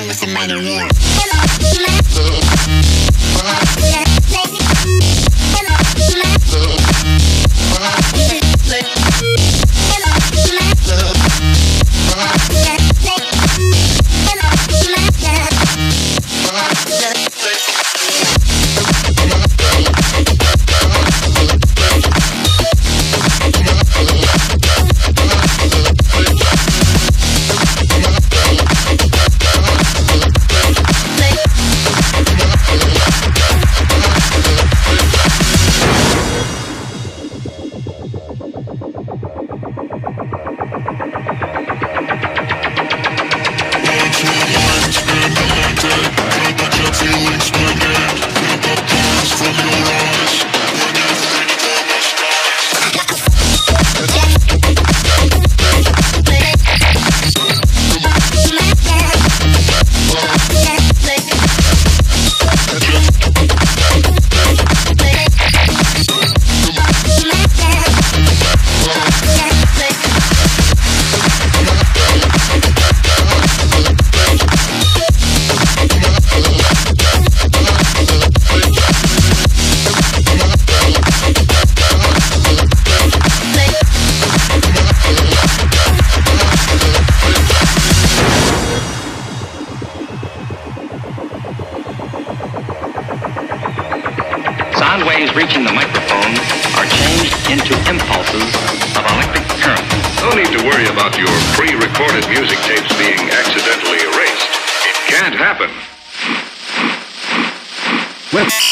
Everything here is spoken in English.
with a mighty war. Sound waves reaching the microphone are changed into impulses of electric current. No need to worry about your pre-recorded music tapes being accidentally erased. It can't happen. Well.